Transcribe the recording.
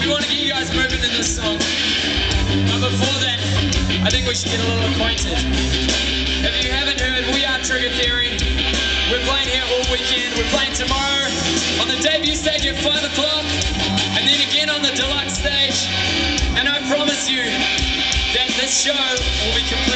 we want to get you guys moving in this song. But before that, I think we should get a little acquainted. If you haven't heard, we are Trigger Theory. We're playing here all weekend. We're playing tomorrow on the debut stage at 5 o'clock, and then again on the deluxe stage. And I promise you that this show will be complete.